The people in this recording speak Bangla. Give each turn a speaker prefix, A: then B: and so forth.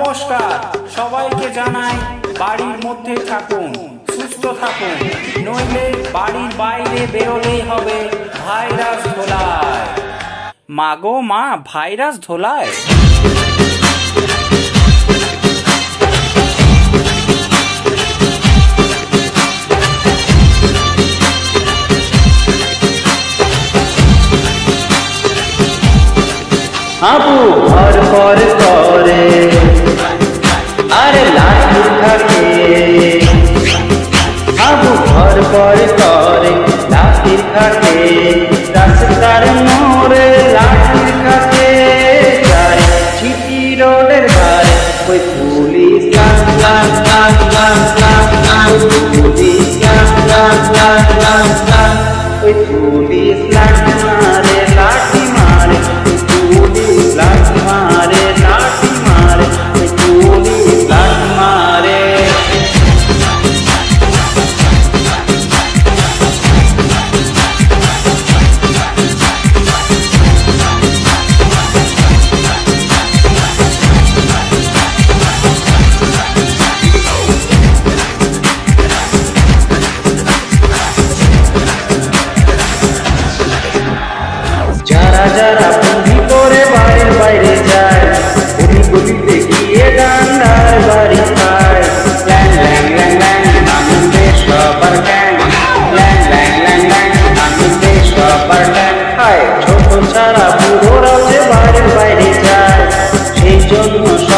A: নমস্কার। সবাইকে জানাই বাড়ির মধ্যে থাকুন, সুস্থ থাকুন। নইলে বাড়ির বাইরে বেরোলেই হবে ভাইরাস ধোলায় মাগো মা, ভাইরাস ধোলায়
B: হাবু ভর পর করে আরে লাশ থাকে হাবু ভর পর করে লাশ থাকে ждет наш